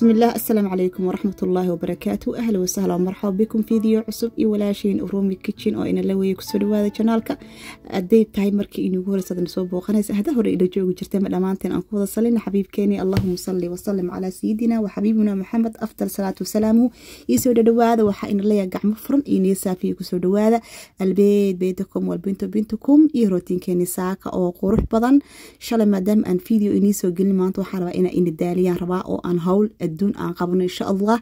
بسم الله السلام عليكم ورحمة الله وبركاته أهلا وسهلا ومرحبا بكم فيديو عصب iyo walaashiin Urumi Kitchen oo ina la weeyay ku soo dhawaada channelka aday tahay markii inuu horeysa hadana soo booqanaysa hada hore ila joogi jirtay ma dhamaanteen aan ku wada salina xabiibkeeni Allahumma salli wa sallim ala sayidina wa habibina Muhammad afdal salatu wasalamu iyo soo dhawaada waxa ina leeyahay gacmo furan iyo niyo saafiyo ku soo dhawaada albeed beedakum wal bintu bintukum iyo rootinkeeni saaka oo qurux badan shalay maadaama aan video inii soo gelin maanta waxaa adduun aan qabno insha allah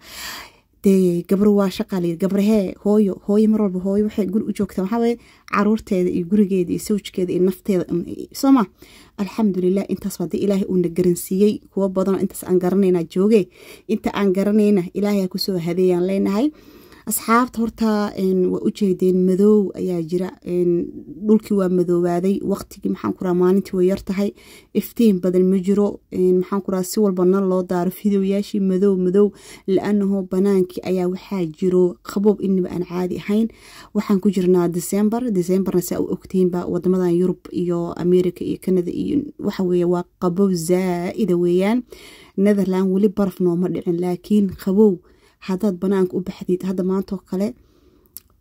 dee gabro waa shaqaali gabrahee hooyo hooyo mar walba hooyo waxay guri u joogtaa waxaa waye caruurteeda iyo gurigeeda iyo sawjkeeda iyo nafteeda sooma alxamdulilah intaas haddii ilaahay uuna garansiiyey. Kuwo badanoo intaas aan garanayna jooge inta aan garanayna ilaahay ku soo hadeeyaan leenahay asxaabta horta waa ujeedeen madow ayaa jira. Dhulkii waa madoobaaday waqtigii maxaan kuraa maalintii way yartahay iftiin badan ma jiro. Maxaan kuraa si walba nan loo daaro fidoyaashii madow madow la-anaho banaankii ayaa waxaa jiro qaboob inaba aan caadi ahayn. Waxaan ku jirnaa december decemberna saa u ogtihiinba wadamadan yurub iyo america iyo canada iyo waxaweye waa qaboob zaa-ida weeyaan. Netherland weli baraf nooma dhicin laakiin qabow haddaad banaanka u baxdid hadda maantoo kale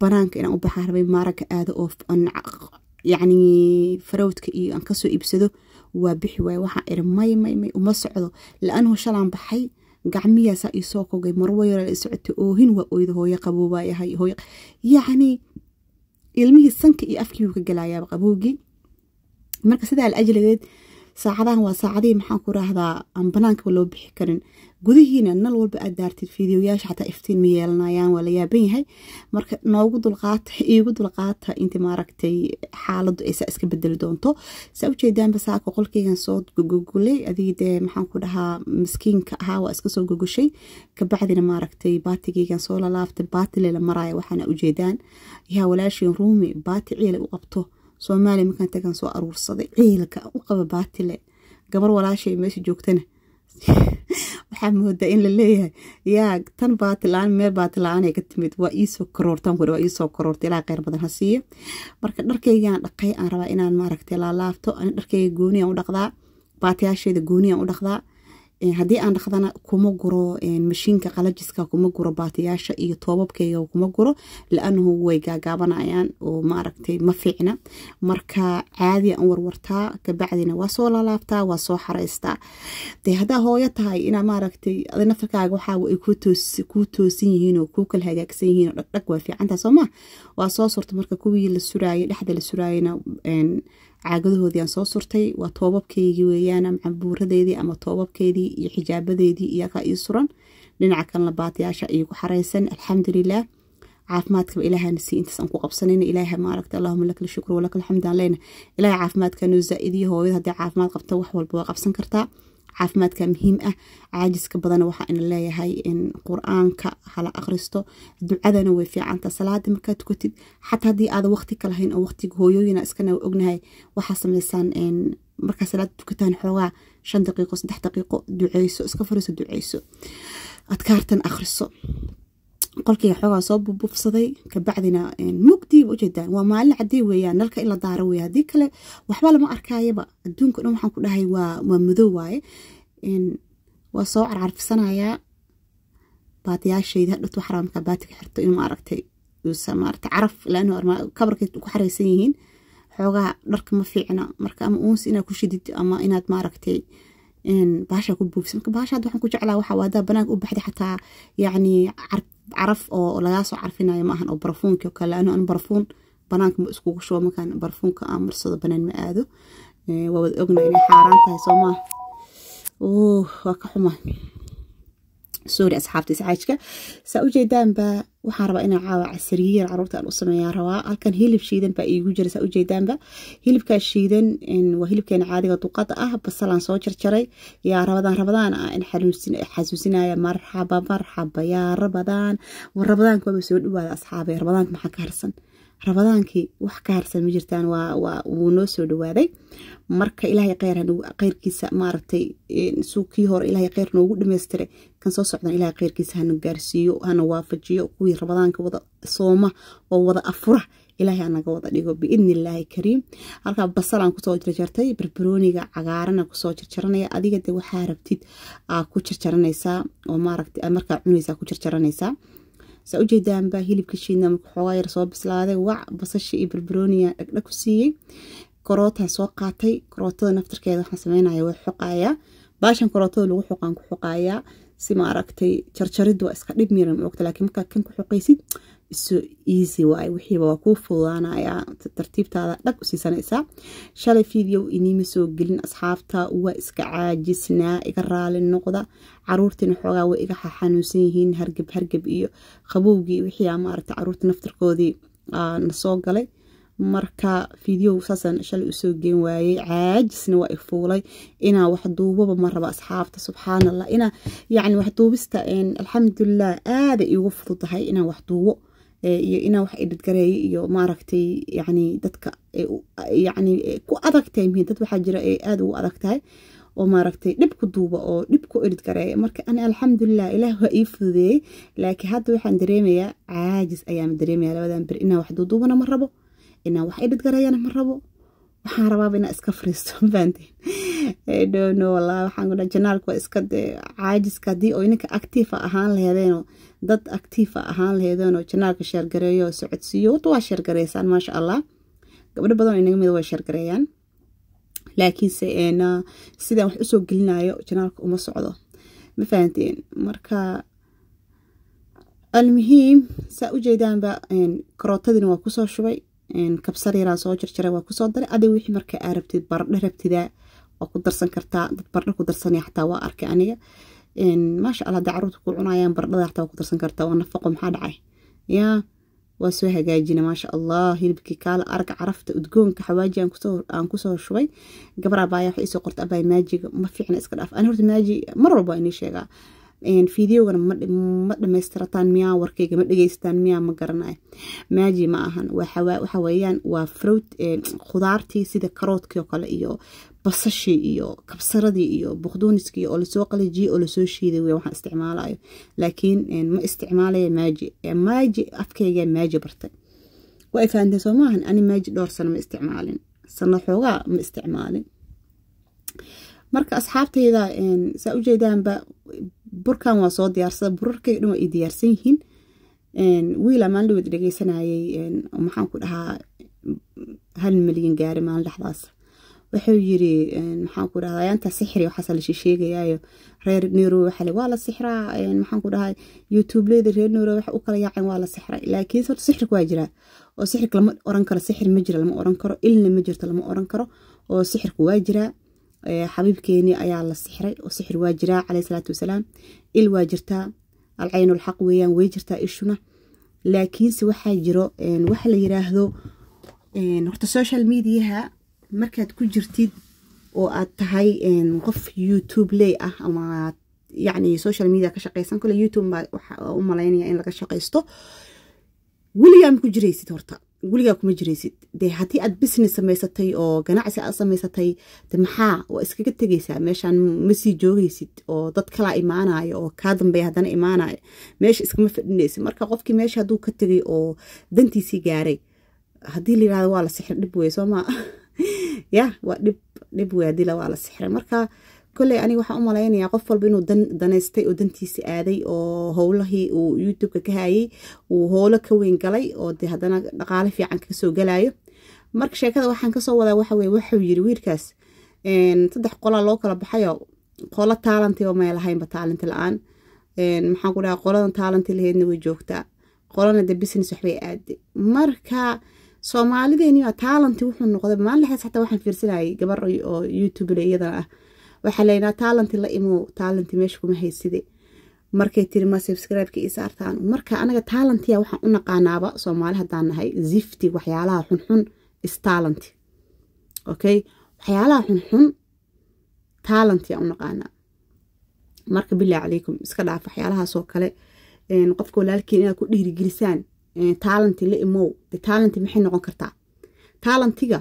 banaanka inaan u baxaa rabay maaragka aado oo yacni farowdka iyo aan ka soo iibsado waa bixi waaye waxaan iri may may may uma socdo. La-anhu shalaan baxay gacmiyaasaa iisoo kogay marwayara la socotay oohin waa oyda hooyo qaboobayahay hooyo. Yacni ilmihii sanka iyo afkiibu ka galayaaba qaboogii marka sidaa la ajligeed saacadahan waa saacadihii maxaan ku raahdaa aan banaankaa loo bixi karin gudihiina nal walba aad daartid fideoyaasha xataa iftiin ma yeelanayaan waa la yaaban yahay. Marka noogu dulqaata iigu dulqaata inta maaragtay xaaladu ay iska bedeli doonto. Saa ujeedaanba saaka qolkeygan soo gogolay adig dee maxaan ku dhahaa miskiinka ahaa waa iska soo gogoshay kabacdina maaragtay baatigeygan soo lalaabtay baatile la maraya waxaana ujeedaan yaa walaashiin ruumi baati ciila u qabto. Soomaaliya markaan tagan soo aruursaday ciilka u qaba baatile gabar walaashay meesha joogtana waxaa moodaa in la leeyahay. Yaa tan baatilaan meel baatilaanay ka timid. Waa iisoo karoortan wari waa iisoo karoorta ilaa kheyr badan ha siiyo. Marka dharkaygaan dhaqay aan rabaa inaan maaragtay laalaabto ani dharkayga gooniyaan u dhaqdaa. Baatiyaasheeda gooniyaan u dhaqdaa haddii aan dhaqdana kuma guro mashiinka qalajiska kuma guro baatiyaasha iyo toobabkeyga kuma guro la-anahu way gaagaabanayaan oo maaragtay ma fiicna. Marka caadi aan warwartaa kabacdina waa soo lalaabtaa waa soo xaraystaa. De haddaa hooyo tahay inaa maaragtay ada naftarkaaga waxaa ay kuu toosan yihiin oo kuu kala hagaagsan yihiin oo dhagdhag waa fiicantaa soo maa waa soo surta marka kuwii la suraayay dhexda la suraayana caagadahoodii aan soo surtay waa toobabkeygii weeyaan ama cambuuradeedii ama toobabkeedii iyo xijaabadeedii iyakaa ii suran. Dhinaca kalena baatiyaasha iigu xaraysan. Alxamdulilah caafimaadkaba ilaahana sii intaas aan ku qabsanayna ilaaha maaragta allahuma laka alshukru walaka alxamdu aan leena ilaah caafimaadkanoo zaa-idiyo hooyada haddii caafimaad qabta wax walba waa qabsan kartaa caafimaadka muhiim ah. Caajiska badana waxaa ina leeyahay in qur'aanka hala akhristo. Ducadana way fiicanta salaada markaa tukatid xataa haddii aada waqti ka lahayn oo waqtiga hooyooyina iskana ognahay waxaa sameysaan markaa salaada tukataan xoogaa shan daqiiqo saddex daqiiqo duceyso iska fariiso duceyso. Adkaartan akhriso qolkeyga xoogaa soo bubufsaday kabacdina mugdiiba ujeedaan waa maalin cadii weeyaan nalka in la wey haddii kale waxba lama arkaayaba. Adduunka dhan waxaan ku dhahay waa madow waaye. Waa soo carcarfisanayaa baatiyaashayda hadhowt waxaa rabaa markaa baatiga xirto in maaragtay maaragtay caraf laano kabarkay ku xaraysan yihiin. Xoogaa dharka ma fiicna. Marka ama uunsi inaad ku shidid ama inaad maaragtay baasha ku buufisa marka baasha hadda waxaan ku jeclaa waxaa waadaa banaanka u baxday xataa yacni caraf oo lagaa soo carfinayo ma ahan oo barafuunki oo kale anu an barafuun banaanka ma iskugu shubo markaan barafuunka aan marsado banaan ma aado. Waa wada ogna inay xaaraan tahay soo maa waa ka xuma sorry asxaabta iscaajka saa ujeedaanba waxaan rabaa inaan caawa casariyeer carruurta aan u sameeyaa rabaa. Halkan hilib shiidan baa iigu jira saa ujeedaanba hilibkaa shiidan waa hilibkeena caadiga duqada ah basalaan soo jarjaray. Yaa rabadaan rabadaan ah in xasuusinaya marxaba marxaba yaa rabadaan. Rabadaanka waaba soo dhawaada asxaabay rabadaanka maxaa ka harsan? Rabadaankii wax ka harsan ma jirtaan wuu noo soo dhawaaday. Marka ilaahay kheyr kheyrkiisa maaragtay suukii hore ilaahay kheyr noogu dhamaystiray kan soo socdan ilahay kheyrkiisa hana gaarsiiyo hana waafajiyo. Kuwii rabadaanka wada sooma oo wada afura ilaahay anaga wada dhigo biidni illaahi kariim. Halkaa basalaan ku soo jarjartay barbarooniga cagaarana ku soo jarjaranaya. Adiga de waxaa rabtid aa ku jarjaranaysaa oo maaragta markaa cunaysaa ku jarjaranaysaa. Saa ujeedaanba hilibka shiidna xoogaa yar soo bislaaday wac basasha iyo barbarooniga dhagdhag ku siiyey. Karootaan soo qaatay karootada naftarkeeda waxaan sameynaya waa xoqayaa baashan karootada lagu xoqaan ku xoqayaa si ma aragtay jarjarid waa iska dhib miran moogta laakiin markaa kan ku xoqaysid iso easy waaye wixiiba waa kuu fududaanaya tartiibtaada dhag u siisanaysaa shalay video iniima soo gelin asxaabta waa iska caajisnaa iga raali noqda. Caruurtiina xoogaa way iga xanuunsan yihiin hargab hargab iyo qabowgii. Wixii maaragta carruurta naftarkoodii na soo galay marka video saasaan shalay u soo geen waayey caajisna waa i fuulay. Inaa wax duubaba ma raba asxaabta subxaan allah inaa yacni wax duubista alxamdulilah aada iigu fududahay inaan wax duubo iyo inaan wax idhidgareeyo iyo maaragtay yacni dadka yacni ku adagtahay mihin dad waxaa jira ee aada ugu adag tahay oo maaragtay dhib ku duuba oo dhib ku idhidgareeya marka ani alxamdulilah ilaah waa ii fududeeyey laakiin hadda waxaan dareemayaa caajis ayaan dareemaya labadan beri inaan wax duuduubana ma rabo inaan wax idhidgareeyana ma rabo? Waxaan rabaaba inaa iska fariisto fahanteen dhono wallah waxaan kudha janaalka waa iska caajiska haddii oo ininka actiifa ahaan laheedeenoo dad actiifa ahaan laheedeenoo janaalka sheergareeyo socodsiiyo wata waa sheergareysaan maasha allah. Gabdho badan oo inaga mida way sheergareeyaan laakiinse sidaan wax u soo gelinayo janaalka uma socdo. Ma fahanteen marka almuhiim saa ujeedaanba karootadiina waa ku soo shubay kabsar yaraan soo jarjaray waa ku soo daray. Adig wixii marka aa rabtid bardhe rabtidaa waa ku darsan kartaa. Dad bardhe ku darsanaya xataa waa arkay aniga. Maasha allah hadday carruurta ku cunayaan bardhada xataa waa ku darsan kartaa. Waa nafaqo maxaa dhacay? Yaa waa soo hagaajina maasha allah hilibkii kaala arag carafta udgoonka xawaaji aan ku soo shubay. Gabar abaaya waxa isoo qorta abaay maajiga ma fiicna iska dhaaf. Ani horta maaji mar walba inii sheegaa fideogana ma dhamaystirataan miyaa warkayga ma dhegeystaan miyaa ma garanayo. Maaji ma ahan. Waxa waa fruit khudaartii sida karoodkii oo kale iyo basashii iyo kabsaradii iyo buqdooniskii oo la soo qalajiyey oo la soo shiiday wey waxaan isticmaalayo laakiin ma isticmaalaya maaji. Maaji afkayga maaji bartay. Waa ay soo maahan ani maaji dhowr sano ma isticmaalin. Sano xoogaa ma isticmaalin. Marka asxaabtayda saa ujeedaanba burkan waa soo diyaarsada burarkayga dhan waa ii diyaarsan yihiin. Wiila maalin dhaweed dhegeysanayay maxaan ku dhahaa hal milyan gaari maalin wuxuu yiri maxaan ku ayaanta sixri waxaasa la sheegayaayo. Reer nairobi waxaa waa la sixraa? Maxaan ku dhahay youtubeleyda reer nairobi waxa u kala yaaceen waa la sixray. Laakiin horta sixirka waa jiraa. Oo sixirka lama oran karo sixir ma jira lama oran karo ilna ma jirto lama oran karo oo sixirka waa jiraa xabiibkeeni ayaa la sixray oo sixir waa jiraa caleyhi salaatu wasalaam. Il waa jirtaa alcaynulxaq weeyaan way jirtaa ishuna. Laakiinse waxaa jiro waxa la yiraahdo horta social mediaha markaad ku jirtid oo aad tahay qof youtube ley ah ama yacni social media ka shaqeysan kole youtube baa waxa u malaynaya in laga shaqeysto weligaa ku jiraysid horta weligaa kuma jiraysid. Dee haddii aad business samaysatay oo ganacsi aad samaysatay de maxaa waa iskaga tegaysaa? Meeshaan masii joogaysid oo dad kalaa imaanayo oo kaa dambeeya haddana imaanayo meesha iskama fadhinaysid marka qofkii meesha hadduu ka tegay oo dantiisii gaaray haddii la yiraahdo waa la sixray dhib wey soo maa ya waa dhib dhib wey haddii la waa la sixray. Marka kolley aniga waxaan u malaynayaa qof walba inuu danaystay oo dantiisa aaday oo howlahii uu youtubeka ka hayay uu howlo ka weyn galay oo de haddana dhaqaale fiican ka soo galayo marka sheekada waxaan ka soo wadaa waxaweye waxuu yiri wiilkaas saddex qolaa loo kala baxayo qolo taalanti oo may lahaynba taalanti la'aan. Maxaan ku dhaha qoladan taalanti laheydna way joogtaa. Qolana de business waxbay aaday marka soomaalideeni waa taalanti wuxuu noqday maalin dhexdaas xataa waxaan fiirsanayay gabar oo youtubele iyadana ah waxaa laynaa taalanti la imo taalanti meesha kuma hayside. Markay tiri ma subscribe-ka saartaan marka anaga taalantiya waxaan u naqaanaaba soomaali haddaan nahay zifti waxyaalaha xunxun is taalanti okay? Waxyaalaha xunxun taalantiya u naqaanaa marka bilaa calaykum iska dhaaf waxyaalahaasoo kale qofka walaalkiin inaad ku dhiirigelisaan taalanti la imow de taalanti maxay noqon kartaa? Taalantiga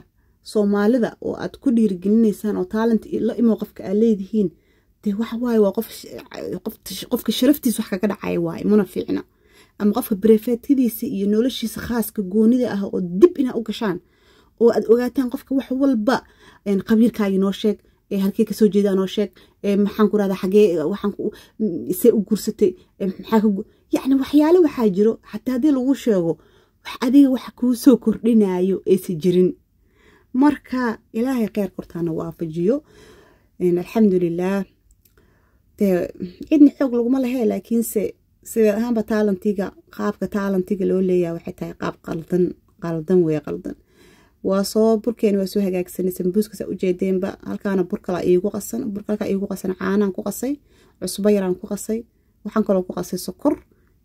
soomaalida oo aad ku dhiirigelinaysaan oo taalent la imo qofka aad leedihiin dee waxa waa qofka sharaftiis wax kaga dhacaya waaye mana fiicna. Ama qofka barefeetyadiisa iyo noloshiisa khaaska goonida ah oo dib inaa u gashaan oo aad ogaataan qofka wax walba qabiilkaagii noo sheeg halkee ka soo jeedaa noo sheeg maxaan ku rahda xagee waxaan u ka yacni waxyaale waxaa jiro xataa haddii lagu sheego wax adiga wax kuu soo kordhinayo aysa jirin marka ilaahay kheyr kortaana waafajiyo alxamdulilah dee cidna xoog laguma lehe laakiinse sida ahaanba taalantiga qaabka taalantiga loo leeyaha waxay tahay qaab qaldan qaldan wey qaldan. Waa soo burkeeni waa soo hagaagsanay sambuuskasa ujeedeenba halkaana burkala iigu qasan burkalka iigu qasan caanaan ku qasay cusbo yaraan ku qasay waxaan kaloo ku qasay sokor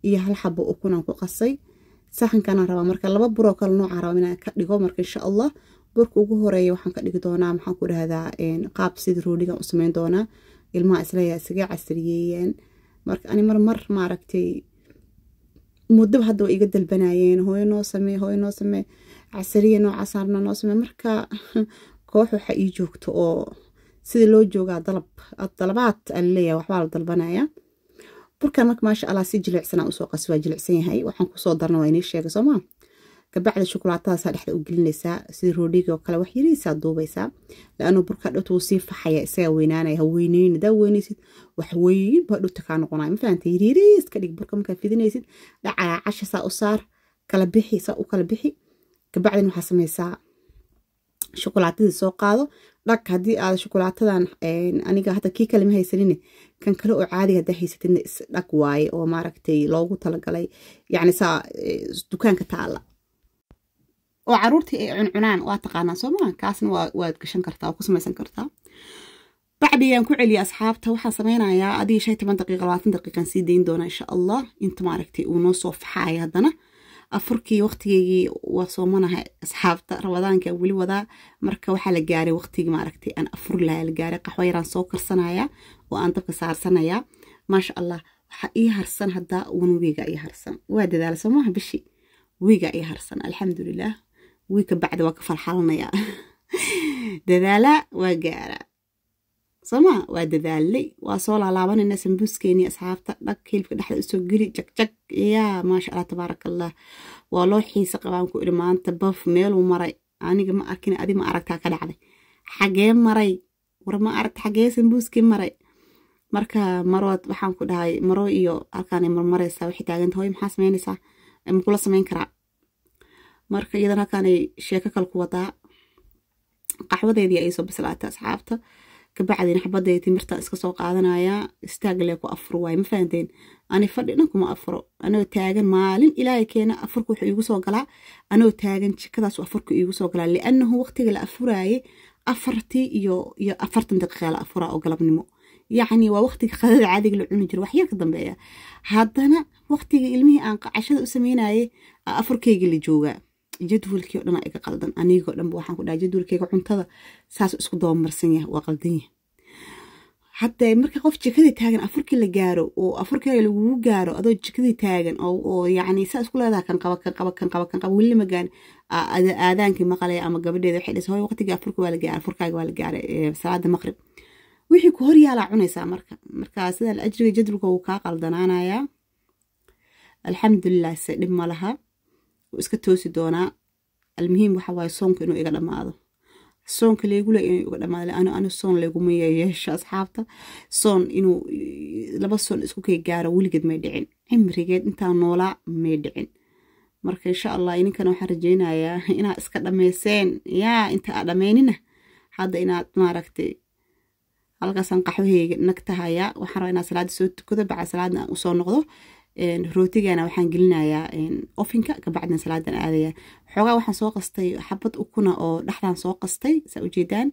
iyo hal xabo ukunaan ku qasay. Saxankanaan rabaa marka laba buroo kale noocaan rabaa inaan ka dhigo marka insha allah burka ugu horreeya waxaan ka dhigi doonaa maxaan ku dhahdaa qaab sida roodhigan u sameyn doonaa ilmaha isleeyaa isaga casriyeeyeen marka ani mar mar maaragtay muddaba hadda iga dalbanayeen hooyo noo samee hooyo noo samee casariya noocaasarna noo samee. Marka koox waxa ii joogto oo sida loo joogaa dalab dalabaad alaleeyahay waxbaa la dalbanaya. Burkan marka maasha allah si jilicsanaa u soo qasi waa jilicsan yahay. Waxaan ku soo darna waa inii sheegay soomaa kabacdi shukulaatadaasaa dhexda u gelinaysaa sida roodhiga oo kale wax yariisaa duubaysaa laanu burka dhowta wuu sii faxaya isagaa weynaanaya ha hadaa weynaysid wax weyn baa dhowta kaa noqonaya. Ma fahanta yariiriis ka dhig burka markaa fidinaysid dhacaya casha saa u saar kala bixi saa u kala bixi. Kabacdin waxaa samaysaa shukulaatadii soo qaado. Dhag haddii aad shukulaatadan aniga hadda kii kale ma haysanine kan kale oo caadiga haddaa haysatidna isdhag waaye oo maaragtay loogu talagalay. Yacni saa dukaanka taala oo caruurtii ay cuncunaan waa taqaanaa sooma kaasna waad gashan kartaa oo ku samaysan kartaa. Bacdigaan ku celiya asxaabta waxaan sameynayaa adiga shan toban daqiiqa labaatan daqiiqan sii dayn doonaa insha allah. Inta maaragtay uu noo soo faxaaya haddana afurkii waqtigeygii waa soomanahay asxaabta rabadaanka weli wadaa. Marka waxaa la gaaray waqtigii maaragtay aan afur lahaa la gaaray qaxwo yaraan soo karsanaya oo aan dabka saarsanaya. Maasha allah waxaa ii harsan haddaa wan wiiga ii harsan. Waa dadaala soomaha bishi. Wiiga ii harsan. Alxamdulilah wiigka bacda waa ka farxalanaya dadaala waa gaara. Sooma waa dadaalay. Waa soo laalaabanayna sambuuskeenii asxaabta. Dhag hilibka dhexda u soo geli. Jagjag yaa maasha allah tabaaraka allah waa loo xiisa qabaan ku iri maanta baf meeluu maray. Aniga ma arkin adi ma aragtaa ka dhacday. Xagee maray? War ma aragta xagee sambuuskii maray? Marka marood waxaan ku dhahay maro iyo halkaan marmaraysaa waxay taaganta maxaa sameynaysaa? Makula sameyn karaa marka iyadan halkaanay sheeko kale ku wadaa qaxwadeedii ay soo bislaatay asxaabta. Kabacdina xabadee timirta iska soo qaadanaya istaaglee ku afuro waay. Ma fahanteen? Ani fadhi dhan kuma afuro anoo taagan maalin ilaahay keena afurka wuxuu iigu soo galaa. Anoo taagan jikadaas afurka iigu soo galaa. Lianahu waqtiga la afuraaye afartii iyo afartan daqiiqa la afuraa oo galabnimo. Yacni waa waqtiga qadada caadiga la cuni jiro wax yar ka dambeeya. Haddana waqtiga ilmihii aan cashada u sameynaye afurkeyga la joogaa jadwalkii o dhan iga qaldan. Anigoo dhanba waxaan ku dhahay jadwalkeyga cuntada saas isku dabamarsan yahay waa qaldan yahay. Hadda marka qof jikadii taagan afurkii la gaaro oo afurkaaga lagugu gaaro adoo jikadii taagan oo yacni saa isku leedaha kan qaba kan qaba kan qaba kan qaba weli magaan aadaankii maqalaya ama gabadheeda waxay dhasay hoy waqtigii afurka waa la gaaray afurkaaga waa la gaaray salaada maqrib. Wixii ku hor yaalaa cunaysaa marka. Marka sida ajriga jadwalka wuu kaa qaldanaanayaa. Alxamdulilah se dhib ma laha iska toosi doonaa. Almuhiim waxa waaye soonka inuu iga dhammaado soonka leegule inuu iga dhammaado laano anu soon leeguma yeesho asxaabta. Soon inuu laba soon isku kay gaaro weligeed may dhicin. Cimrigeed intaa noolaa may dhicin. Marka insha allah ininkana waxaan rajeynayaa inaad iska dhammayseen yaa inta aad dhammaynina hadda inaad maaragtay halkaasaan qaxwaheyga nag tahaya waxaan rabaa inaad salaada soo tukado bacda salaadna aan u soo noqdo rootigana waxaan gelinayaa ofinka kabacdina salaadan aadaya. Xoogaa waxaan soo qastay xabad ukuna oo dhexdan soo qastay saa ujeedaan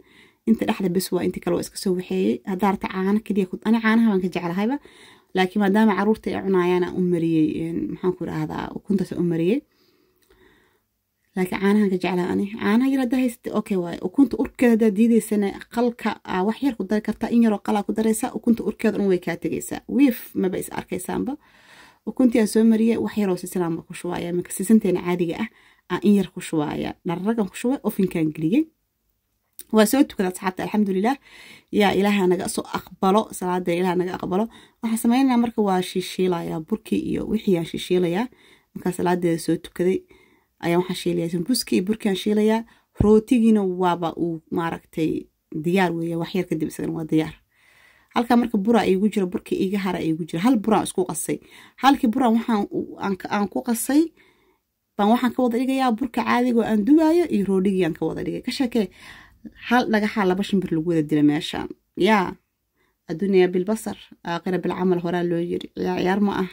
inta dhexda bes waa inta kale waa iska waxeeyey. Haddaa rata caano keliya ani caanaha baan ka jeclahayba laakiin maadaama carruurta ay cunayaan aan u mariyey maxaan ku idhaahdaa ukuntaas u mariyey. Laakiin caanahan ka jeclaha ani. Caanaha yar haddaa haysatay okay waaye ukunta urkeeda haddaa diidaysana qalka wax yar ku dari kartaa in yaroo qalaa ku daraysaa ukunta urkeeda un way kaa tegaysaa. Wiif maba is arkaysaanba ukuntii aan soo mariyay wax yaroo sisilaanba ku shubaaya marka sisanteena caadiga ah aan in yar ku shubaaya dhararagan ku shubay ofinkaan geliyey waa soo tukada asxaabta alxamdulilah yaa ilaaha naga soo aqbalo salaada ilaah naga aqbalo. Waxaan sameynaa marka waa shiishiilayaa burkii iyo wixii aan shiishiilayaa markaa salaadeeda soo tukaday ayaa waxaan shiilayaa sambuski iyo burkii aan shiilayaa. Rootigiina waaba uu maaragtay diyaar weeya waxyar kadib isagana waa diyaar halkaa marka bura iigu jiro burkii iiga hara iigu jiro. Hal buraan isku qasay. Halkii buraan waxaan aan ku qasay baan waxaan ka wada dhigayaa burka caadigo aan dubaayo iyo roodhigii aan ka wada dhigay. Ka hal dhagaxaa laba shimbir lagu wada dila meeshaan. Yaa adduuniya bilbasar aakhira bilcamal horaa loo yiri. Ciyaar ma ah.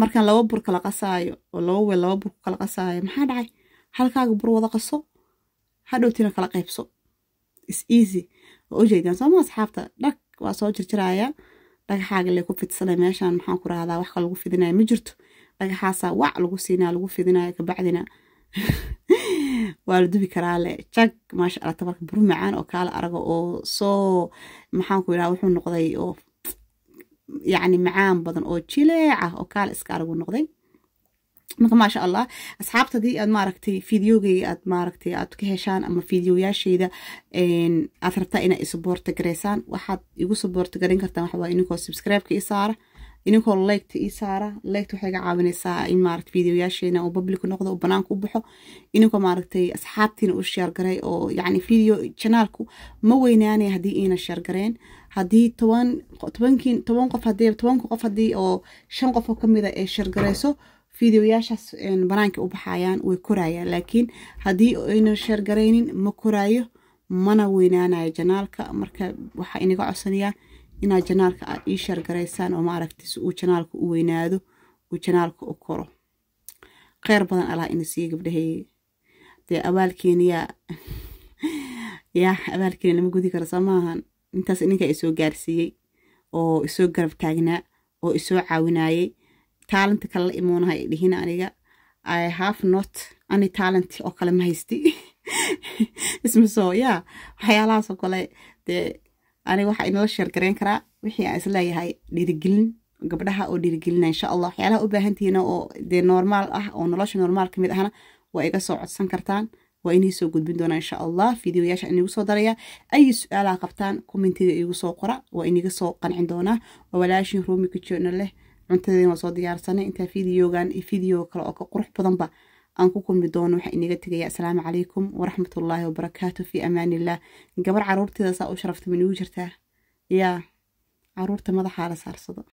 Markaan laba bur kala qasaayo oo laba weel laba bur ku kala qasaayo maxaa dhacay? Halkaaga bur wada qaso hadhowtina kala qaybso. Is easy waa ujeedaan sooma asxaabta dhag waa soo jirjiraya dhagaxaaga lee ku fidsanay meeshaan. Maxaan ku rahdaa wax lagu fidinaya ma jirto. Dhagaxaasaa wac lagu siinaa lagu fidinaya kabacdina waa la dubi karaa le jag maasha allah tabarka bur macaan oo kaala arago oo soo maxaan ku yidhaha wuxuu noqday oo yacni macaan badan oo jileec ah oo kaala iska aragu noqday marka maasha allah asxaabta haddii aad maaragtay fideogeyga aad maaragtay aad ka heshaan ama fideoyaasheyda aad rabtaa inaa isuboorta gareysaan waxaad igu suboorta garan kartaan waxa waaye ininkoo subscribe-ka ii saara leegta ii saara leegta waxay ga caawinaysaa in maaragta fideoyaasheena oo public noqdo oo banaanka u baxo ininkoo maaragtay asxaabtiina u sheergaray oo yacni video janaalku ma weynaanaya haddii iina sheergareen haddii toban tobankii toban qof haddii tobanka qof haddii oo shan qof oo kamida ay sheergarayso fideoyaashaas banaanka u baxayaan way korayaan. Laakiin haddii ayna sheergaraynin ma koraayo mana weynaanayo janaalka. Marka waxaa inaga codsanayaa inaad janaalka aad ii sheergaraysaan oo maaragtay si uu janaalka u weynaado uu janaalka u koro. Kheyr badan allah ina siiya gabdhahay. Dee abaalkeena yaa abaalkeena lama gudi karo soo maahan. Intaas ninka isoo gaarsiiyey oo isoo garab taagnaa oo isoo caawinayay taalanta kale la imoonaha ay dhihin aniga. I have not any talent oo kale ma haysti. Isma soo yaa waxyaalahaasoo kale dee aniga waxaa inala sheergareyn karaa wixii aan is leeyahay dhiirigelin gabdhaha oo dhiirigelina insha allah waxyaalaha u baahantihiina oo dee normaal ah oo nolosha normaal ka mid ahna waa iga soo codsan kartaan. Waa inii soo gudbin doonaa insha allah fideoyaasha inigu soo daraya ayi su'aalaha qabtaan kommentiga igu soo qora waa iniga soo qancin doonaa. Waa walaashin ruumi kajoona leh cuntadeena waa soo diyaarsanay intaa fideogan iyo fideo kale oo ka qurux badanba aan ku kulmi doono. Waxaa iniga tegaya asalaamu calaykum waraxmatullaahi wabarakaatu fii amaaniillah gabar caruurteeda saa u sharaftay ma nigu jirtaa? Yaa carruurta madaxaa la saarsado